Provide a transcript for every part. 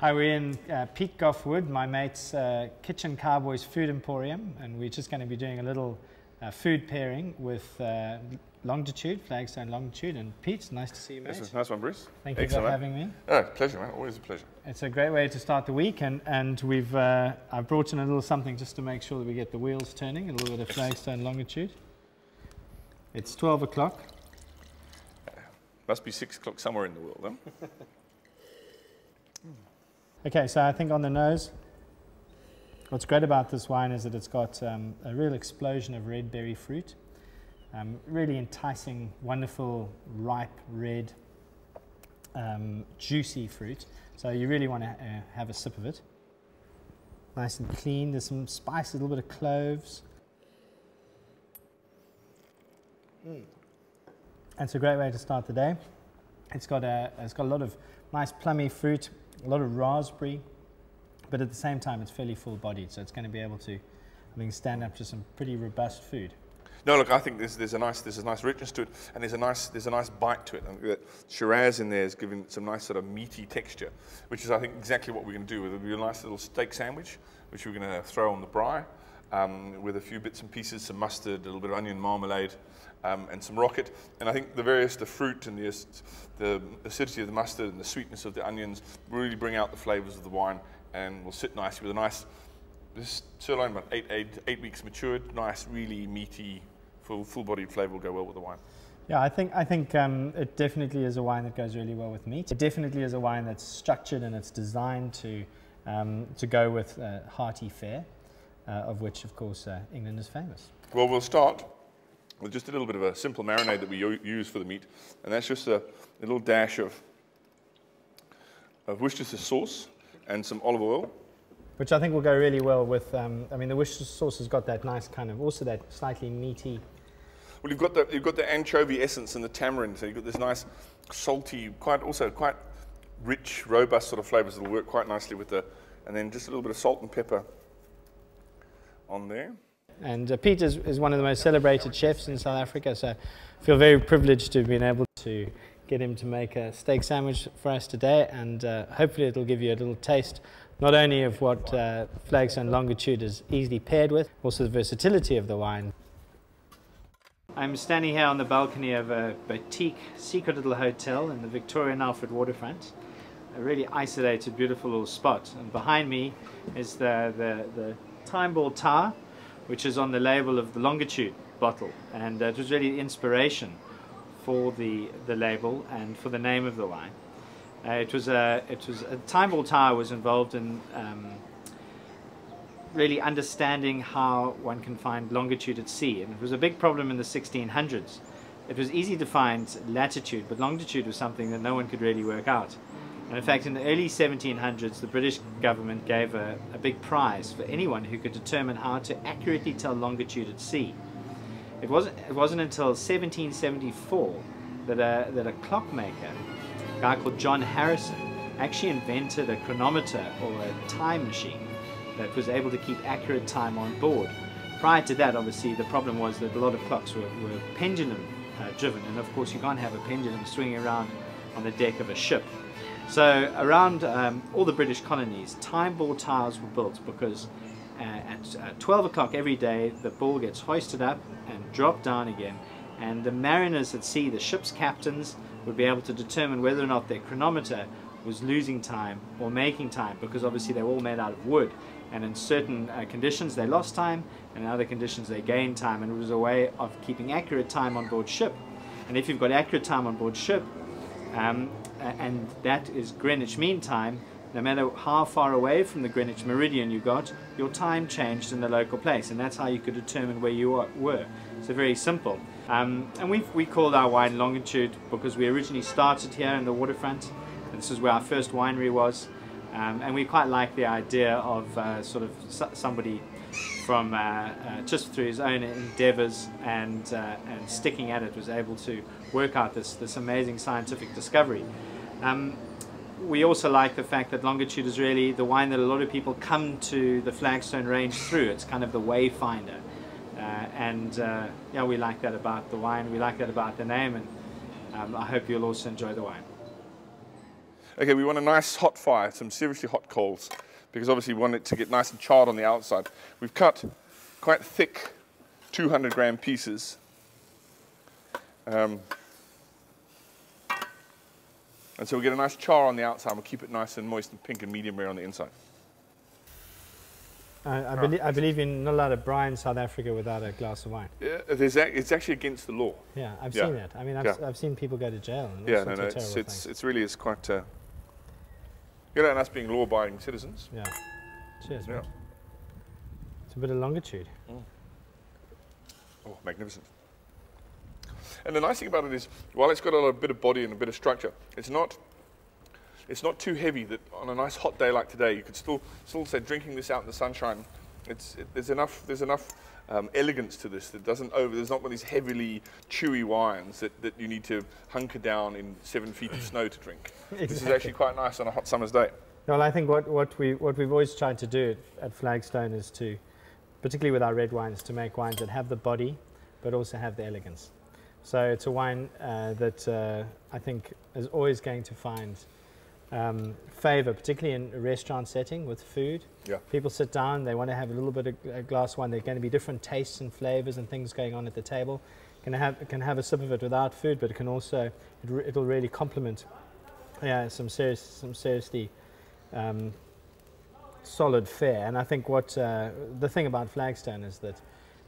Hi, we're in uh, Pete Goffe-Wood, my mate's uh, Kitchen Cowboys Food Emporium, and we're just going to be doing a little uh, food pairing with uh, Longitude, Flagstone Longitude, and Pete. Nice to see you, mate. Yes, nice one, Bruce. Thank you for having me. Oh, pleasure, man. Always a pleasure. It's a great way to start the week, and, and we've uh, I've brought in a little something just to make sure that we get the wheels turning. A little bit of Flagstone Longitude. It's 12 o'clock. Must be six o'clock somewhere in the world, huh? Okay, so I think on the nose, what's great about this wine is that it's got um, a real explosion of red berry fruit. Um, really enticing, wonderful, ripe, red, um, juicy fruit. So you really want to uh, have a sip of it. Nice and clean. There's some spice, a little bit of cloves. And it's a great way to start the day. It's got a, it's got a lot of nice plummy fruit, a lot of raspberry, but at the same time it's fairly full-bodied, so it's going to be able to, I think, stand up to some pretty robust food. No, look, I think there's, there's a nice there's a nice richness to it, and there's a nice there's a nice bite to it. That Shiraz in there is giving some nice sort of meaty texture, which is I think exactly what we're going to do. It'll be a nice little steak sandwich, which we're going to throw on the braai, um, with a few bits and pieces, some mustard, a little bit of onion marmalade, um, and some rocket. And I think the various the fruit and the the acidity of the mustard and the sweetness of the onions really bring out the flavors of the wine, and will sit nicely with a nice this sirloin about eight, eight, eight weeks matured, nice, really meaty, full, full-bodied flavour will go well with the wine. Yeah, I think I think um, it definitely is a wine that goes really well with meat. It definitely is a wine that's structured and it's designed to um, to go with uh, hearty fare, of which, of course, uh, England is famous. Well, we'll start with just a little bit of a simple marinade that we use for the meat, and that's just a, a little dash of, of Worcestershire sauce and some olive oil. Which I think will go really well with. Um, I mean, the Worcestershire sauce has got that nice kind of also that slightly meaty. Well, you've got the you've got the anchovy essence and the tamarind, so you've got this nice salty, quite also quite rich, robust sort of flavours that'll work quite nicely with the, and then just a little bit of salt and pepper on there. And uh, is, one of the most celebrated chefs in South Africa, so I feel very privileged to have been able to get him to make a steak sandwich for us today, and uh, hopefully it'll give you a little taste not only of what uh, Flagstone Longitude is easily paired with, also the versatility of the wine. I'm standing here on the balcony of a boutique, secret little hotel in the Victoria and Alfred waterfront. A really isolated, beautiful little spot. And behind me is the, the, the Time Ball Tower, which is on the label of the Longitude bottle. And uh, it was really inspiration for the, the label and for the name of the wine. Uh, it was a, it was a Time Ball Tower was involved in um, really understanding how one can find longitude at sea. And it was a big problem in the 1600s. It was easy to find latitude, but longitude was something that no one could really work out. And in fact, in the early 1700s, the British government gave a, a big prize for anyone who could determine how to accurately tell longitude at sea. It wasn't, it wasn't until 1774 that a, that a clockmaker, a guy called John Harrison, actually invented a chronometer or a time machine that was able to keep accurate time on board. Prior to that, obviously, the problem was that a lot of clocks were, were pendulum uh, driven, and of course, you can't have a pendulum swinging around on the deck of a ship. So, around um, all the British colonies, time ball towers were built because uh, at uh, 12 o'clock every day, the ball gets hoisted up and dropped down again, and the mariners at sea, the ship's captains, would be able to determine whether or not their chronometer was losing time or making time because obviously they were all made out of wood and in certain uh, conditions they lost time and in other conditions they gained time and it was a way of keeping accurate time on board ship. And if you've got accurate time on board ship um, and that is Greenwich Mean Time. No matter how far away from the Greenwich Meridian you got your time changed in the local place and that's how you could determine where you were. So very simple. Um, and we we called our wine longitude because we originally started here in the waterfront. And this is where our first winery was um, and we quite like the idea of uh, sort of so- somebody from uh, uh, just through his own endeavors and, uh, and sticking at it was able to work out this, this amazing scientific discovery. Um, we also like the fact that Longitude is really the wine that a lot of people come to the Flagstone range through. It's kind of the wayfinder. Uh, and uh, yeah, we like that about the wine. We like that about the name. And um, I hope you'll also enjoy the wine. Okay, we want a nice hot fire, some seriously hot coals, because obviously we want it to get nice and charred on the outside. We've cut quite thick 200 gram pieces. Um, and so we get a nice char on the outside. We'll keep it nice and moist and pink and medium rare on the inside. I, I, belie- I believe you're not allowed to braai in South Africa without a glass of wine. Yeah, there's a, it's actually against the law. Yeah, I've Yeah. seen that. I mean, I've, Yeah. s- I've seen people go to jail and Yeah, no, no, it's, it's, things. it's really is quite, uh, you know, and us being law-abiding citizens. Yeah. Cheers, Yeah. mate. It's a bit of longitude. Mm. Oh, magnificent. And the nice thing about it is, while it's got a little bit of body and a bit of structure, it's not, it's not too heavy that on a nice hot day like today, you could still, still say drinking this out in the sunshine, it's, it, there's enough, there's enough um, elegance to this that doesn't over, there's not one of these heavily chewy wines that, that you need to hunker down in seven feet of snow to drink. This is actually quite nice on a hot summer's day. Well, I think what, what, we, what we've always tried to do at, at Flagstone is to, particularly with our red wines, to make wines that have the body but also have the elegance. So it's a wine uh, that uh, I think is always going to find um, favor, particularly in a restaurant setting with food. Yeah. People sit down, they want to have a little bit of a glass of wine. There are going to be different tastes and flavors and things going on at the table. Can have can have a sip of it without food, but it can also it re- it'll really complement yeah some serious some seriously um, solid fare. And I think what uh, the thing about Flagstone is that,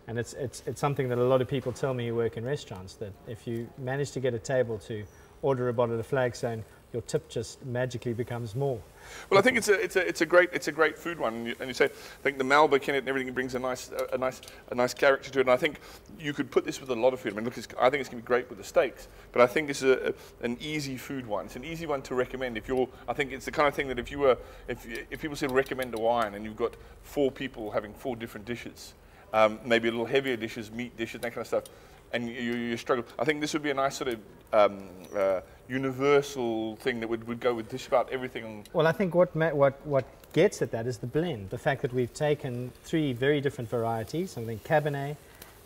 and it's, it's, it's something that a lot of people tell me who work in restaurants, that if you manage to get a table to order a bottle of Flagstone, your tip just magically becomes more. Well, I think it's a, it's a, it's a great, it's a great food one. And you, and you say, I think the Malbec in it and everything brings a nice, a, a nice, a nice character to it. And I think you could put this with a lot of food. I mean, look, I think it's going to be great with the steaks. But I think this is a, a, an easy food one. It's an easy one to recommend. If you're, I think it's the kind of thing that if you were, if, if people said recommend a wine and you've got four people having four different dishes, um, maybe a little heavier dishes, meat dishes, that kind of stuff, and you, you, struggle. I think this would be a nice sort of um, uh, universal thing that would, would go with just about everything. Well, I think what, what, what gets at that is the blend. The fact that we've taken three very different varieties, I think Cabernet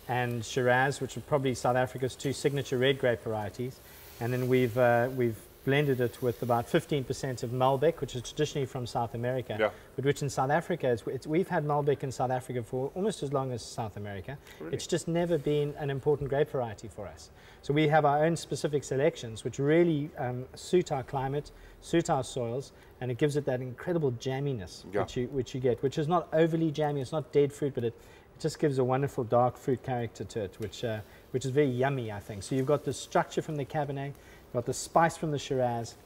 and Shiraz, which are probably South Africa's two signature red grape varieties. And then we've, uh, we've blended it with about 15% of Malbec, which is traditionally from South America, Yeah. but which in South Africa, is, it's, we've had Malbec in South Africa for almost as long as South America. Really? It's just never been an important grape variety for us. So we have our own specific selections, which really um, suit our climate, suit our soils, and it gives it that incredible jamminess Yeah. which, you, which you get, which is not overly jammy, it's not dead fruit, but it, it just gives a wonderful dark fruit character to it, which, uh, which is very yummy, I think. So you've got the structure from the Cabernet, got the spice from the Shiraz,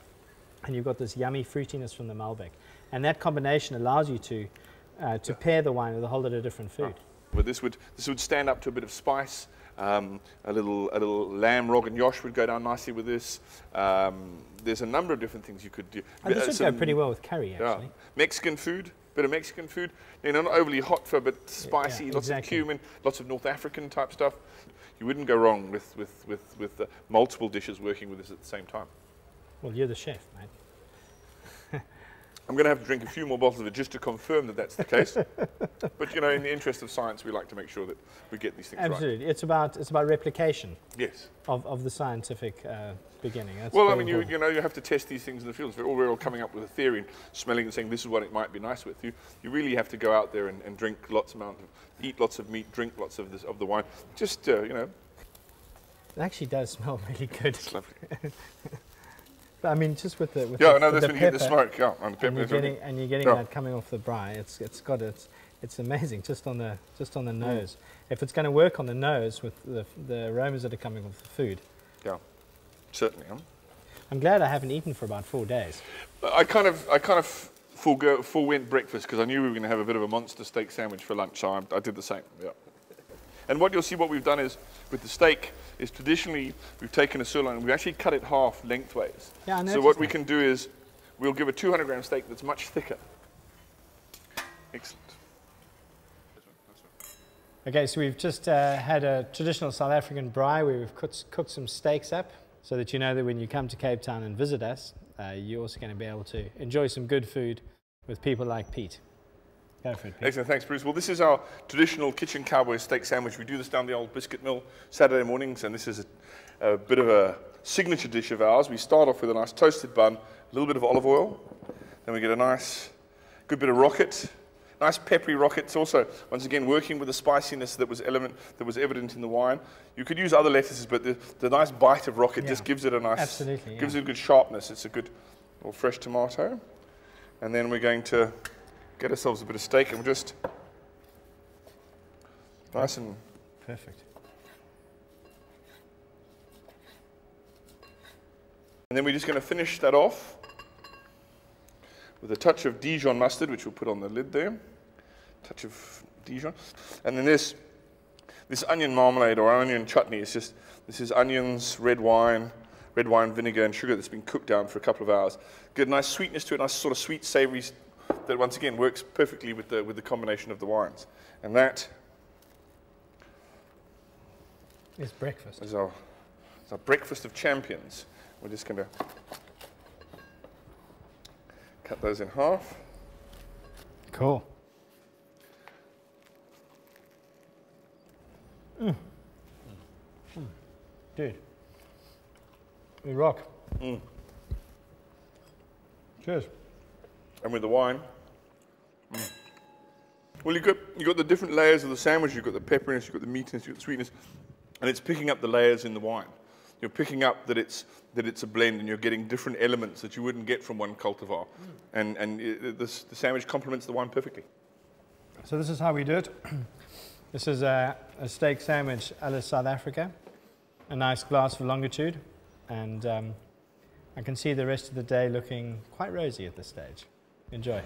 and you've got this yummy fruitiness from the Malbec. And that combination allows you to, uh, to pair the wine with a whole lot of different food. But this would this would stand up to a bit of spice. Um, a little a little lamb rogan josh would go down nicely with this. Um, there's a number of different things you could do. And this Uh, would go pretty well with curry, actually. Yeah. Mexican food, bit of Mexican food. You know, not overly hot for, but spicy. yeah, lots exactly. of cumin, lots of North African type stuff. You wouldn't go wrong with with with, with uh, multiple dishes working with this at the same time. Well, you're the chef, mate. I'm going to have to drink a few more bottles of it just to confirm that that's the case. but you know, in the interest of science, we like to make sure that we get these things right. Absolutely. It's about, it's about replication Yes. of, of the scientific uh, beginning. That's Well, I mean, you, important. you know, you have to test these things in the fields. We're we're all coming up with a theory and smelling and saying this is what it might be nice with. You, you really have to go out there and, and drink lots amount of, eat lots of meat, drink lots of this of the wine. Just uh, you know, It actually does smell really good. it's lovely. But I mean, just with the with Yeah, the, no, the when you get the smoke. Yeah, and the and pepper. you're getting and you're getting Yeah. that coming off the braai. It's it's got it's it's amazing just on the just on the Mm. nose. If it's going to work on the nose with the the aromas that are coming off the food, yeah, certainly. Huh? I'm glad I haven't eaten for about four days. I kind of, I kind of forego, forewent breakfast because I knew we were going to have a bit of a monster steak sandwich for lunch, so I, I did the same. Yeah. And what you'll see, what we've done is with the steak is traditionally we've taken a sirloin and we actually cut it half lengthways. Yeah, so what we can do is we'll give a 200 gram steak that's much thicker. Excellent. This one, this one. Okay, so we've just uh, had a traditional South African braai where we've cooked, cooked some steaks up so that you know that when you come to Cape Town and visit us, uh, you're also going to be able to enjoy some good food with people like Pete. Go for it, Pete. Excellent, thanks, Bruce. Well, this is our traditional kitchen cowboy steak sandwich. We do this down the old biscuit mill Saturday mornings, and this is a, a bit of a signature dish of ours. We start off with a nice toasted bun, a little bit of olive oil, then we get a nice, good bit of rocket, nice peppery rockets. Also, once again, working with the spiciness that was element that was evident in the wine. You could use other lettuces, but the, the nice bite of rocket Yeah. just gives it a nice, Absolutely, gives yeah. it a good sharpness. It's a good, little fresh tomato, and then we're going to get ourselves a bit of steak and we're just nice and Perfect. And then we're just going to finish that off with a touch of Dijon mustard, which we'll put on the lid there. Touch of Dijon. And then this, this onion marmalade or onion chutney is just, this is onions, red wine, red wine vinegar and sugar that's been cooked down for a couple of hours. Get a nice sweetness to it, nice sort of sweet savory that once again works perfectly with the, with the combination of the wines. And that is breakfast. is our, is our breakfast of champions. We're just going to cut those in half. Cool. Mm. Dude, we rock. Cheers. And with the wine. Mm. Well, you've got, you got the different layers of the sandwich. You've got the pepperiness, you've got the meatiness, you've got the sweetness. And it's picking up the layers in the wine. You're picking up that it's, that it's a blend and you're getting different elements that you wouldn't get from one cultivar. And, and it, this, the sandwich complements the wine perfectly. So this is how we do it. this is a, a steak sandwich of South Africa. A nice glass of longitude. And um, I can see the rest of the day looking quite rosy at this stage. Enjoy.